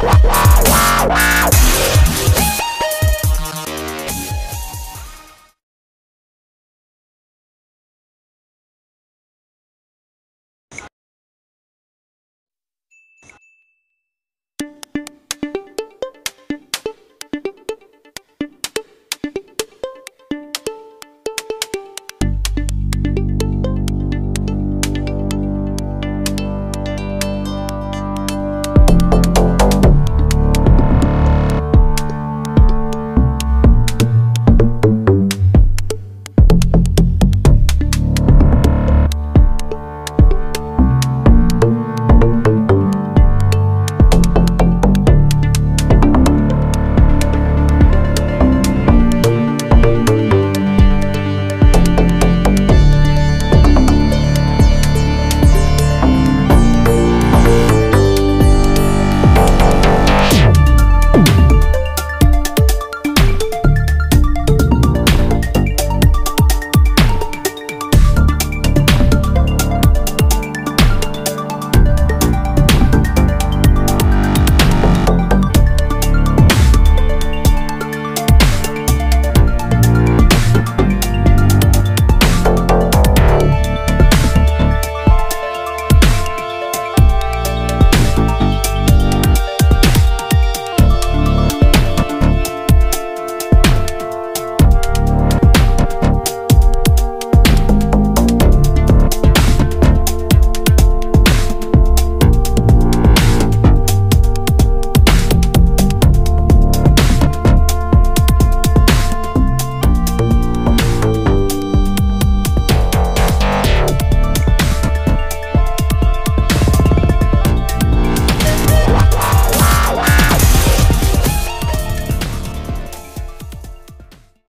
Wow.